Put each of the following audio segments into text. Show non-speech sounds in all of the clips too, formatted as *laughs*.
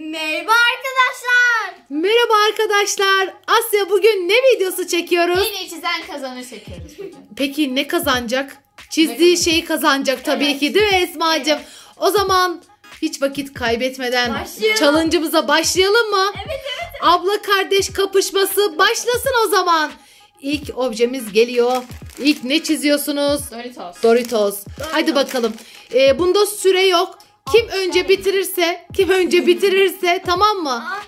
Merhaba arkadaşlar. Merhaba arkadaşlar. Asya bugün ne videosu çekiyoruz? İyi çizen kazanır çekiyoruz bugün. Peki ne kazanacak? Çizdiği Ne şeyi kazanacak tabii Evet. ki değil mi Esma'cığım? O zaman hiç vakit kaybetmeden Başlayalım. challenge'ımıza başlayalım mı? Evet evet. Abla kardeş kapışması başlasın o zaman. İlk objemiz geliyor. İlk ne çiziyorsunuz? Doritos. Doritos. Hadi bakalım. Ee, bunda süre yok. Kim önce bitirirse, kim önce bitirirse tamam mı? Aa.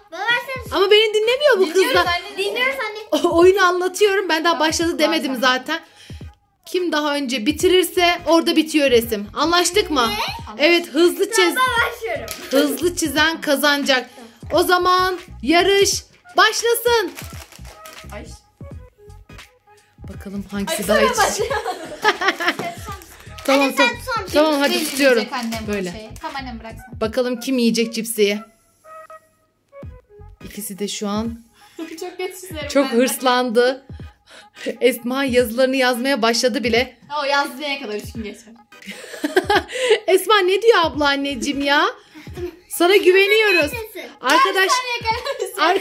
Ama beni dinlemiyor bu Dinliyoruz kızlar. anne. Dinliyoruz anne. O- oyunu anlatıyorum. Ben daha başladı demedim Zaten. Kim daha önce bitirirse orada bitiyor resim. Anlaştık mı? Evet hızlı çiz. Başlıyorum. Hızlı çizen kazanacak. O zaman yarış başlasın. Ay. Bakalım hangisi daha sonra *laughs* iyi. başlayalım. Tamam tamam. Tamam hadi Belli tutuyorum. annem Böyle. şeyi. Tamam annem bıraksın. Bakalım kim yiyecek cipsiyi. İkisi de şu an *laughs* Çok çok hırslandı. *laughs* Esma yazılarını yazmaya başladı bile. O yazdığına kadar üç gün geçer. *laughs* Esma ne diyor abla anneciğim ya? Sana güveniyoruz. Arkadaş Ar-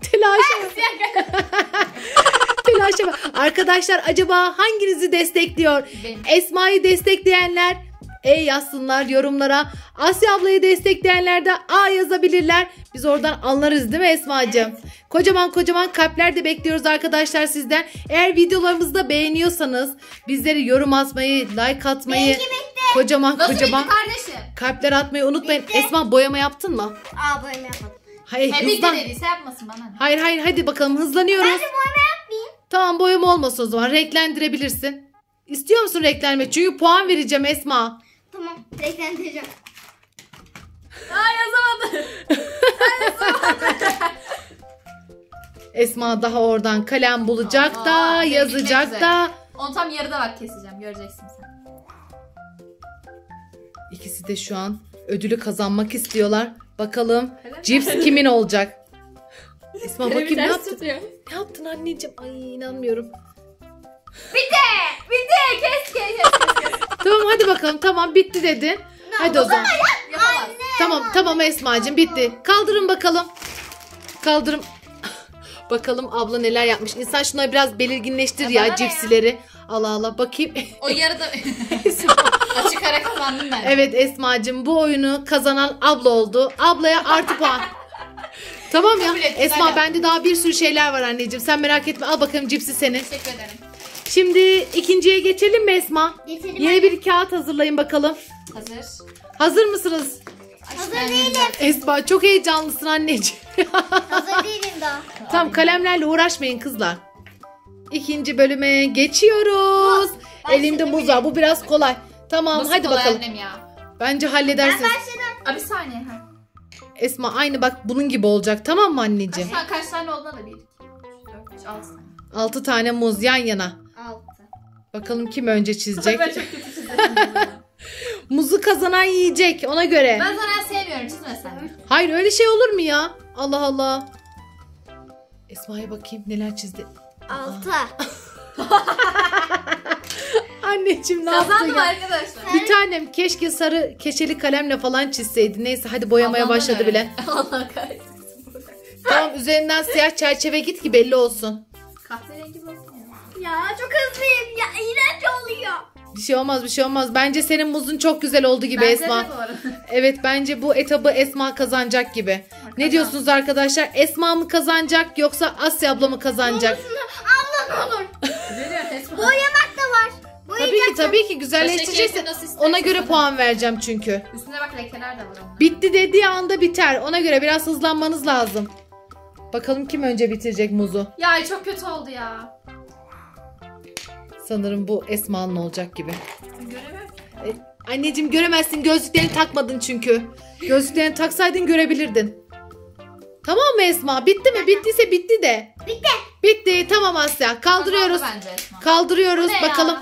telaşa bak. *laughs* telaşa bak. Arkadaşlar acaba hanginizi destekliyor? Benim. Esma'yı destekleyenler E yazsınlar yorumlara. Asya ablayı destekleyenler de A yazabilirler. Biz oradan anlarız değil mi Esma'cığım? Kocaman kocaman kalpler de bekliyoruz arkadaşlar sizden. Eğer videolarımızı da beğeniyorsanız bizlere yorum atmayı, like atmayı, kocaman Nasıl kocaman bitti kardeşim? kalpler atmayı unutmayın. Esma boyama yaptın mı? Aa böyle yapalım. Hayır bitti hızlan. dediyse yapmasın bana ne? Hayır hayır hadi bakalım hızlanıyoruz. Bence boyama yapmayayım. Tamam boyama olmasın o zaman. Renklendirebilirsin. İstiyor musun renklenme? Çünkü puan vereceğim Esma. Tamam. Renklendireceğim. *laughs* Aa yazamadım. *laughs* Esma daha oradan kalem bulacak Aa, da yazacak da. Onu tam yarıda bak keseceğim. Göreceksin sen. İkisi de şu an ödülü kazanmak istiyorlar. Bakalım cips kimin olacak? *laughs* Esma bakayım ne yaptın? tutuyor. Ne yaptın anneciğim? Ay inanmıyorum. Bitti. Bitti. Kes kes kes. kes. Tamam hadi bakalım tamam bitti dedin. Hadi o zaman. Yapamaz. Tamam tamam Esma'cığım bitti. Kaldırın bakalım. Kaldırın. *laughs* bakalım abla neler yapmış. İnsan şunları biraz belirginleştir Ya ya, cipsileri. Allah Allah bakayım. O yarıda *laughs* açık ara kazandım ben. evet Esma'cığım bu oyunu kazanan abla oldu. Ablaya artı puan. Tamam ya. Kabul ettim, Esma bende daha bir sürü şeyler var anneciğim. Sen merak etme. Al bakalım cipsi senin. Teşekkür ederim. Şimdi ikinciye geçelim mi Esma? Geçelim. Yeni bir kağıt hazırlayın bakalım. Hazır. Hazır mısınız? Hazır değilim. Esma çok heyecanlısın anneciğim. *laughs* Hazır değilim daha. Tamam kalemlerle uğraşmayın kızlar. İkinci bölüme geçiyoruz. Ben Elimde şimdi muz var. Bu biraz kolay. Tamam Nasıl hadi kolay bakalım. annem ya. Bence Ben halledersiniz. başladım. Aa, bir saniye. Ha. Esma aynı bak bunun gibi olacak tamam mı Kaç, anneciğim? tane, kaç tane olduğuna da bir, iki, üç, dört, beş, altı tane. 6 tane muz yan yana. Altı. Bakalım kim önce çizecek. Ben çok kötü çizdim. *laughs* Muzu kazanan yiyecek ona göre. ben zaten sevmiyorum çizmesen. Hayır öyle şey olur mu ya? Allah Allah. Esma'ya bakayım neler çizdi. Altı. *laughs* Anneciğim ne yaptın Kazandım ya? arkadaşlar. Bir tanem keşke sarı keçeli kalemle falan çizseydi. Neyse hadi boyamaya Ablamdan başladı öyle. bile. *laughs* Allah kahretsin. Tamam üzerinden siyah çerçeve git ki belli olsun. Kahverengi olsun ya? Ya çok hızlıyım ya. İğrenç oluyor. Bir şey olmaz bir şey olmaz. Bence senin muzun çok güzel oldu gibi Bence Esma. de bu arada. *laughs* Evet bence bu etabı Esma kazanacak gibi. Ne diyorsunuz arkadaşlar? Esma mı kazanacak yoksa Asya abla mı kazanacak? Abla ne olur. Esma? Boyamak. Tabii ki tabii ki güzelleştireceksin. Nasıl Ona göre istersen. puan vereceğim çünkü. Üstüne bak lekeler de var onun. Bitti dediği anda biter. Ona göre biraz hızlanmanız lazım. Bakalım kim önce bitirecek muzu? Ya çok kötü oldu ya. Sanırım bu Esma'nın olacak gibi. Göremiyorum. E, anneciğim göremezsin. Gözlüklerini takmadın çünkü. Gözlüklerini taksaydın görebilirdin. Tamam mı Esma? Bitti mi? Bittiyse bitti de. Bitti. Bitti. Tamam Asya. Kaldırıyoruz. Kazandı bence Esma. Kaldırıyoruz. Bu ne ya? Bakalım.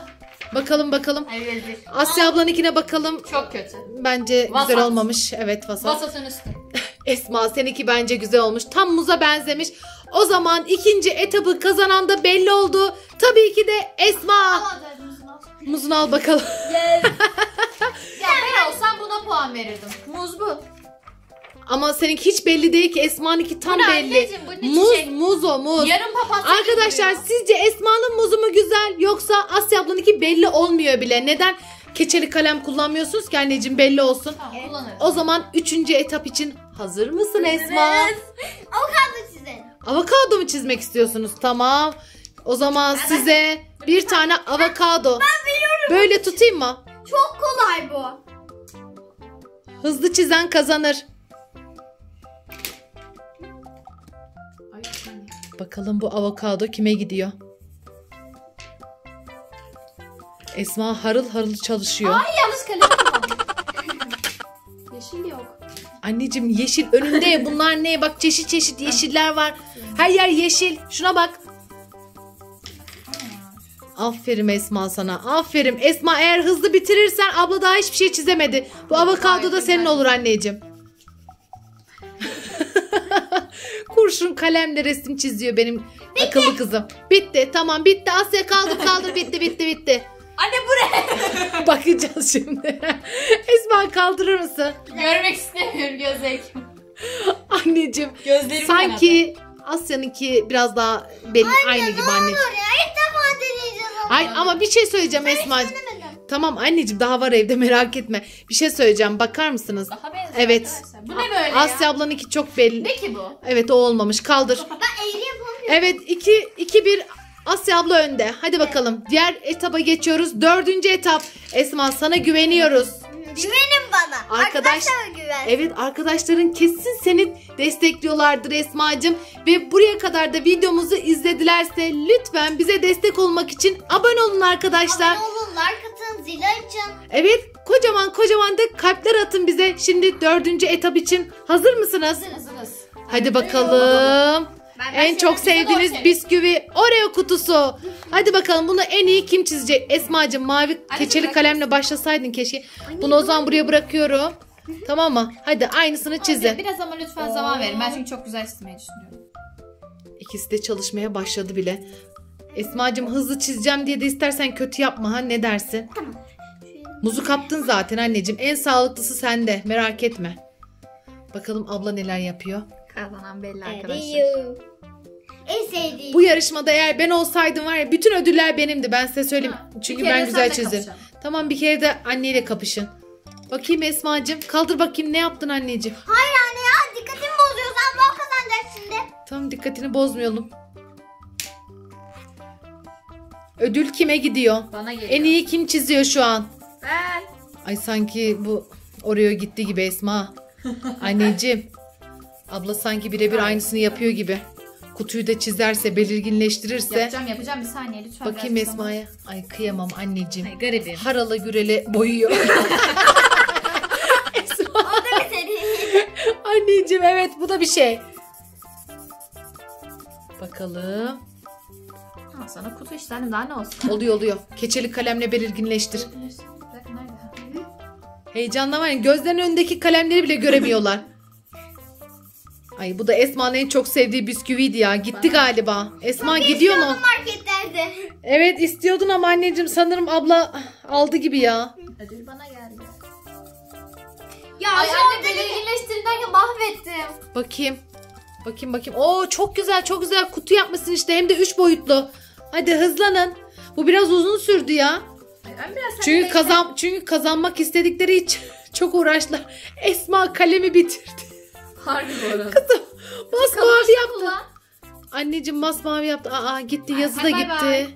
Bakalım bakalım. Ay rezil. Asya ablanınkine bakalım. Çok kötü. Bence Vasat. güzel olmamış. Evet vasat. Vasatın üstü. *laughs* Esma seninki bence güzel olmuş. Tam muza benzemiş. O zaman ikinci etabı kazanan da belli oldu. Tabii ki de Esma. Muzunu al bakalım. *laughs* Ya ben olsam buna puan verirdim. Muz bu. Ama seninki hiç belli değil ki. Esma'nınki tam Bu ne belli. anneciğim, bu ne muz, çiçek? muz o muz. Yarım papatya Arkadaşlar gibi sizce Esma'nın muzu mu güzel yoksa Asya ablanınki belli olmuyor bile. Neden keçeli kalem kullanmıyorsunuz ki anneciğim belli olsun. Tamam kullanırız. O zaman üçüncü etap için hazır mısın Esma? *laughs* Avokado çizelim. Avokado mu çizmek istiyorsunuz? Tamam. O zaman size bir tane avokado. Böyle tutayım mı? Çok kolay bu. Hızlı çizen kazanır. Bakalım bu avokado kime gidiyor? Esma harıl harıl çalışıyor. Ay yanlış kalem. *laughs* Yeşil yok. Anneciğim yeşil önünde. Bunlar ne? Bak çeşit çeşit yeşiller var. Her yer yeşil. Şuna bak. Aferin Esma sana. Aferin. Esma eğer hızlı bitirirsen abla daha hiçbir şey çizemedi. Bu avokado da senin olur anneciğim. Kurşun kalemle resim çiziyor benim akıllı kızım. Bitti. Tamam bitti. Asya kaldır kaldır. Bitti bitti bitti. Anne bu ne? *laughs* Bakacağız şimdi. *laughs* Esma kaldırır mısın? Görmek istemiyorum gözlerim. Anneciğim Gözlerim sanki Asya'nınki biraz daha belli aynı gibi anneciğim. Dur ya ilk defa deneyeceğiz ama. Ay ama bir şey söyleyeceğim Esma'cığım. Tamam anneciğim daha var evde merak etme. Bir şey söyleyeceğim bakar mısınız? Daha benziyor Evet. arkadaşlar. Bu ne böyle Asya ya? ablanınki çok belli. Ne ki bu? Evet o olmamış kaldır. Ben eğri yapamıyorum. Evet 2 2 1 Asya abla önde. Hadi bakalım. Diğer etaba geçiyoruz. Dördüncü etap. Esma sana güveniyoruz. Güvenin bana. Arkadaş- Arkadaşlar güven. Evet arkadaşların kesin seni destekliyorlardır Esma'cığım. Ve buraya kadar da videomuzu izledilerse lütfen bize destek olmak için abone olun arkadaşlar. Abone olun, like atın, zili açın. Evet kocaman kocaman da kalpler atın bize. Şimdi dördüncü etap için hazır mısınız? Hazırız hazırız. Hadi bakalım. Ben- En çok sevdiğiniz bisküvi Oreo kutusu. Hadi bakalım bunu en iyi kim çizecek? Esma'cığım mavi Hadi keçeli kalemle başlasaydın keşke. Bunu o zaman buraya bırakıyorum. Tamam mı? Hadi aynısını çizin. Biraz ama lütfen zaman verin. Ben çünkü çok güzel çizmeyi düşünüyorum. İkisi de çalışmaya başladı bile. Esma'cığım hızlı çizeceğim diye de istersen kötü yapma ha ne dersin? Tamam. Muzu kaptın zaten anneciğim. En sağlıklısı sende merak etme. Bakalım abla neler yapıyor. Kazanan belli Eriyor. En sevdiğim. Bu yarışmada eğer ben olsaydım var ya bütün ödüller benimdi ben size söyleyeyim. Ha, Çünkü kere ben de güzel sen de çizdim. kapışalım. Tamam bir kere de anneyle kapışın. Bakayım Esma'cığım kaldır bakayım ne yaptın anneciğim. Hayır anne ya dikkatimi bozuyorsun. Abla o kazanacak şimdi. Tamam dikkatini bozmayalım. Ödül kime gidiyor? Bana geliyor. En iyi kim çiziyor şu an? Ben. Ay sanki bu Oreo gitti gibi Esma. *laughs* Anneciğim. Abla sanki birebir aynısını yapıyor gibi. Kutuyu da çizerse, belirginleştirirse. Yapacağım yapacağım bir saniye lütfen. Bakayım biraz. Esma'ya. Ay kıyamam anneciğim. Ay garibim. Harala gürele boyuyor. *laughs* Esma. O da bir seni. *laughs* Anneciğim evet bu da bir şey. Bakalım. Al sana kutu işte annem daha ne olsun. Oluyor oluyor. Keçeli kalemle belirginleştir. Heyecanla var ya gözlerinin önündeki kalemleri bile göremiyorlar. *laughs* Ay bu da Esma'nın en çok sevdiği bisküviydi ya. Gitti galiba. Esma gidiyor mu? Marketlerde. Evet istiyordun ama anneciğim sanırım abla aldı gibi ya. Ödül bana geldi. Ya Ay şu anne belirginleştirin derken mahvettim. Bakayım. Bakayım bakayım. Oo çok güzel çok güzel kutu yapmışsın işte hem de 3 boyutlu. Hadi hızlanın. Bu biraz uzun sürdü ya. Ay, ben biraz sen Çünkü kazan çünkü kazanmak istedikleri için *laughs* çok uğraştılar. Esma kalemi bitirdi. Harbi bu arada. Kızım masmavi yaptı. Kullan. Anneciğim masmavi yaptı. Aa gitti yazı da hadi bay gitti. bay.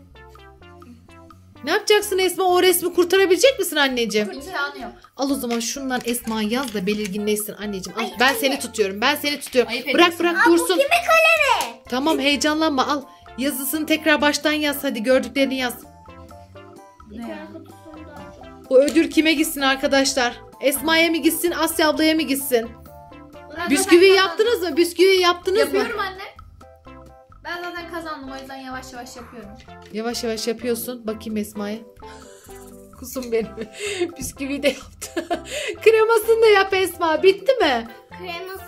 Ne yapacaksın Esma? O resmi kurtarabilecek misin anneciğim? İmkanı yok. Al o zaman şundan Esma yaz da belirginleşsin anneciğim. Al. Ay, ben anne. seni tutuyorum. Ben seni tutuyorum. Ayıp bırak ediyorsun. bırak Aa, bu dursun. kimin kalemi? Tamam heyecanlanma al. Yazısını tekrar baştan yaz hadi gördüklerini yaz. Ne ya? Bu ödül kime gitsin arkadaşlar? Esma'ya mı gitsin Asya ablaya mı gitsin? Ben Bisküvi zaten yaptınız mı? Bisküvi yaptınız kazandım. mı? Yapıyorum anne. Ben zaten kazandım o yüzden yavaş yavaş yapıyorum. Yavaş yavaş yapıyorsun. Bakayım Esma'ya. *laughs* Kusum benim. *laughs* Bisküvi de yaptı. *laughs* Kremasını da yap Esma. Bitti mi? Kreması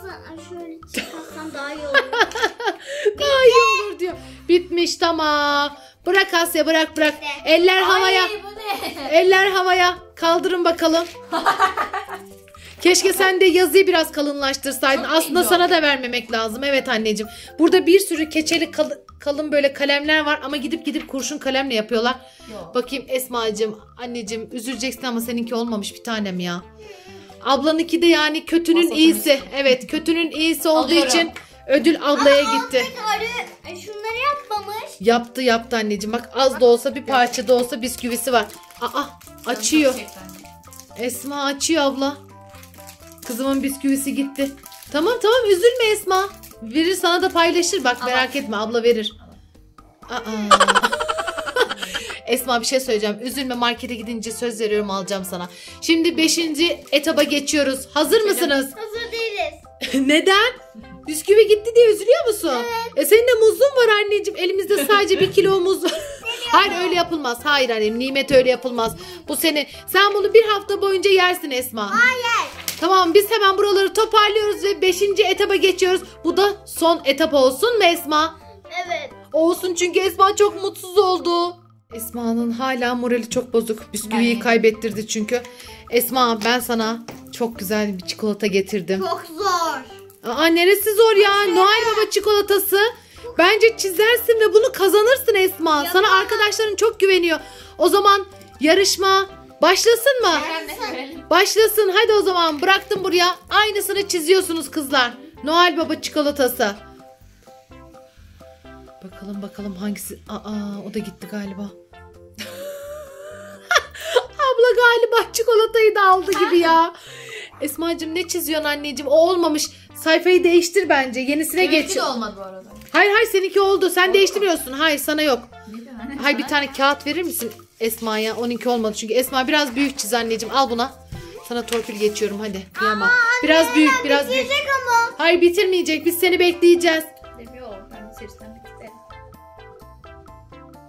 şöyle çıkarsam daha iyi olur. Daha iyi olur diyor. Bitmiş tamam. Bırak Asya bırak bırak. Eller havaya. Ay bu ne? Eller havaya. Kaldırın bakalım. Keşke sen de yazıyı biraz kalınlaştırsaydın. Çok Aslında ince sana da vermemek lazım. Evet anneciğim. Burada bir sürü keçeli kal- kalın böyle kalemler var ama gidip gidip kurşun kalemle yapıyorlar. Yok. Bakayım Esma'cığım, anneciğim üzüleceksin ama seninki olmamış bir tanem ya. Ablanınki de yani kötünün Masasını iyisi. istiyorum. Evet kötünün iyisi olduğu Alıyorum. için ödül ablaya gitti. Arı e, şunları yapmamış. Yaptı yaptı anneciğim. Bak az da olsa bir parça da olsa bisküvisi var. Aa açıyor. Esma açıyor abla. Kızımın bisküvisi gitti. Tamam tamam üzülme Esma. Verir sana da paylaşır bak Ama- merak etme abla verir. Aa. *laughs* Esma bir şey söyleyeceğim. Üzülme markete gidince söz veriyorum alacağım sana. Şimdi 5. etaba geçiyoruz. Hazır mısınız? Hazır değiliz. *laughs* Neden? Bisküvi gitti diye üzülüyor musun? E senin de muzun var anneciğim. Elimizde sadece bir kilo muz var. *laughs* Hayır öyle yapılmaz. Hayır annem nimet öyle yapılmaz. Bu seni sen bunu bir hafta boyunca yersin Esma. Hayır. Tamam biz hemen buraları toparlıyoruz ve 5. etaba geçiyoruz. Bu da son etap olsun mu Esma? Evet. Olsun çünkü Esma çok mutsuz oldu. Esma'nın hala morali çok bozuk. Bisküviyi kaybettirdi çünkü. Esma ben sana çok güzel bir çikolata getirdim. Çok zor. Aa neresi zor ya? Noel Baba çikolatası. Bence çizersin ve bunu kazanırsın Esma. Sana arkadaşların çok güveniyor. O zaman yarışma başlasın mı? Başlasın. Hadi o zaman bıraktım buraya. Aynısını çiziyorsunuz kızlar. Noel Baba çikolatası. Bakalım bakalım hangisi. Aa o da gitti galiba. *laughs* Abla galiba çikolatayı da aldı gibi ya. *laughs* Esma'cığım ne çiziyorsun anneciğim? O olmamış. Sayfayı değiştir bence. Yenisine geç. de olmadı bu arada. Hayır hayır seninki oldu. Sen değiştiriyorsun. Hayır sana yok. Hayır bir tane kağıt verir misin Esma'ya? Onunki olmadı çünkü Esma biraz büyük çiz anneciğim. Al buna. Sana torpil geçiyorum hadi. Kıyamam. Biraz büyük biraz büyük. Ama. Hayır bitirmeyecek. Biz seni bekleyeceğiz. Ben bitti.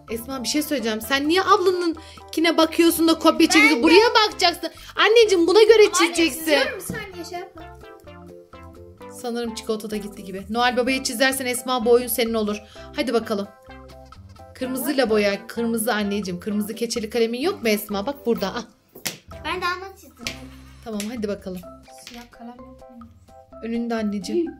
Esma bir şey söyleyeceğim. Sen niye ablanınkine bakıyorsun da kopya çekiyorsun? Buraya bakacaksın. Anneciğim buna göre çizeceksin. Çiziyorum bir saniye şey yapma. Sanırım çikolata da gitti gibi. Noel Baba'yı çizersen Esma bu oyun senin olur. Hadi bakalım. Kırmızıyla boya. Kırmızı anneciğim. Kırmızı keçeli kalemin yok mu Esma? Bak burada. Ah. Ben de anlat çizdim. Tamam hadi bakalım. Siyah kalem yok mu? Önünde anneciğim.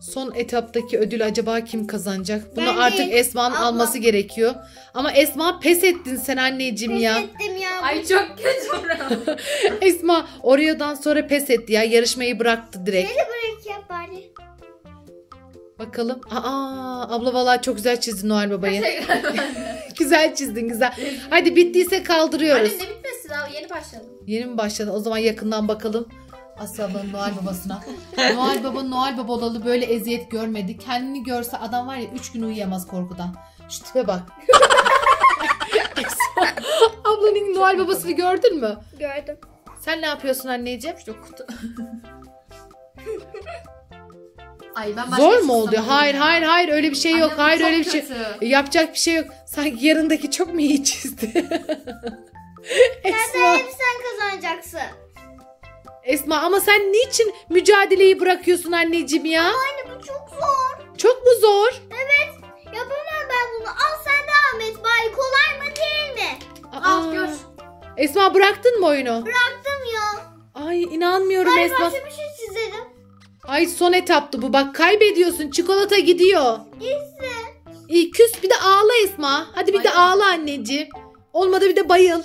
Son etaptaki ödül acaba kim kazanacak? Bunu Ben artık değil, Esma'nın ablam. alması gerekiyor. Ama Esma pes ettin sen anneciğim ya. Hissettim ya. Ay çok kötü. *laughs* Esma oradan sonra pes etti ya. Yarışmayı bıraktı direkt. Beni bırak ya bari. Bakalım. Aa abla vallahi çok güzel çizdin Noel Baba'yı. *laughs* Güzel çizdin güzel. Hadi bittiyse kaldırıyoruz. Annem ne bitmesi daha yeni başladım. Yeni mi başladı? O zaman yakından bakalım. Asya ablanın Noel babasına. Noel baba Noel baba olalı böyle eziyet görmedi. Kendini görse adam var ya 3 gün uyuyamaz korkudan. Şu tipe bak. *laughs* Ablanın Noel babasını gördün mü? Gördüm. Sen ne yapıyorsun anneciğim? İşte kutu. *laughs* Ay ben başka Zor mu şey oluyor? Hayır ya. hayır hayır öyle bir şey yok. Annem hayır çok öyle bir şey. kötü. Yapacak bir şey yok. Sanki yarındaki çok mu iyi çizdi? *laughs* Esma. Hep sen kazanacaksın. Esma ama sen niçin mücadeleyi bırakıyorsun anneciğim ya? Anne bu çok zor. Çok mu zor? Evet. Yapamam ben bunu. Al sen devam et bari. Kolay mı değil mi? Al gör. Esma bıraktın mı oyunu? Bıraktım ya. Ay inanmıyorum Bari Esma. başka bir şey çizelim. Ay son etaptı bu. Bak kaybediyorsun. Çikolata gidiyor. İyi küs bir de ağla Esma. Hadi bir de ağla anneciğim. Olmadı bir de bayıl.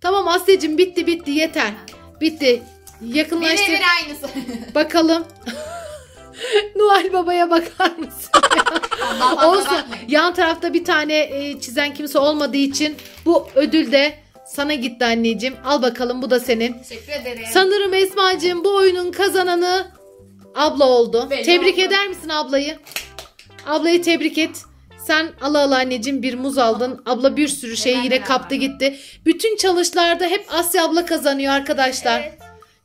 Tamam Asya'cığım bitti bitti yeter. Bitti. Yakınlaştır. Birebir aynısı. *laughs* Bakalım. *laughs* Noel Baba'ya bakar mısın? *laughs* Olsun. bakmayın. Yan tarafta bir tane e, çizen kimse olmadığı için bu ödül de sana gitti anneciğim. Al bakalım bu da senin. Teşekkür ederim. Sanırım Esma'cığım bu oyunun kazananı abla oldu. Belli tebrik oldu. eder misin ablayı? Ablayı tebrik et. Sen ala ala anneciğim bir muz aldın. Abla bir sürü şeyi Neler yine kaptı var. gitti. Bütün çalışlarda hep Asya abla kazanıyor arkadaşlar. Evet.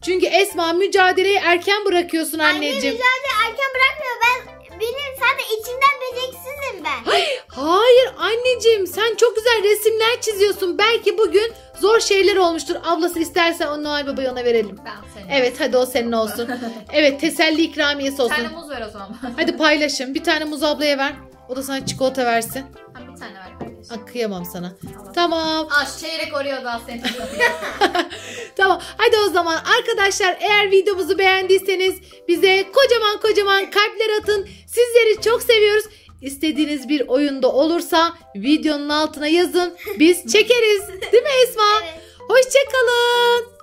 Çünkü Esma mücadeleyi erken bırakıyorsun Anne anneciğim. mücadele erken bırakmıyor. Ben benim zaten içimden beceriksizim ben. Hayır anneciğim sen çok güzel resimler çiziyorsun. Belki bugün Zor şeyler olmuştur. Ablası istersen o Noel Baba'yı ona verelim. Ben senin. Evet hadi o senin olsun. *laughs* evet teselli ikramiyesi olsun. Bir tane muz ver o zaman. *laughs* hadi paylaşın. Bir tane muz ablaya ver. O da sana çikolata versin. Ha, bir tane ver. Aa, kıyamam sana. Tamam. tamam. Aa çeyrek oraya da seni *laughs* Tamam. Hadi o zaman arkadaşlar eğer videomuzu beğendiyseniz bize kocaman kocaman kalpler atın. Sizleri çok seviyoruz. İstediğiniz bir oyunda olursa videonun altına yazın. Biz *laughs* çekeriz. Değil mi Esma? Evet. Hoşçakalın.